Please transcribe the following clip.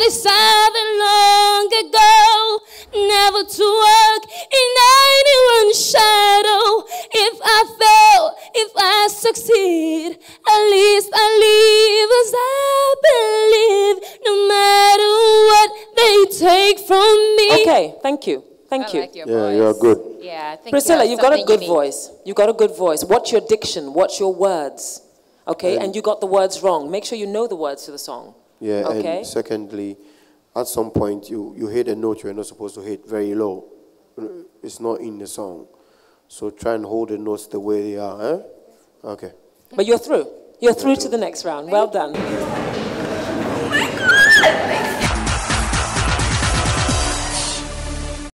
I decided long ago never to work in anyone's shadow. If I fail, if I succeed, at least I live as I believe, no matter what they take from me. Okay, thank you. Thank I you. like your Yeah, voice. you're good. Yeah, I Priscilla, you you've got a good unique. voice. You've got a good voice. Watch your diction. Watch your words. Okay, and you got the words wrong. Make sure you know the words to the song. Yeah, Okay. and secondly, at some point you, you hit a note you're not supposed to hit very low. It's not in the song. So try and hold the notes the way they are, eh? Okay. But you're through. You're through to the next round. Well done. Oh my God!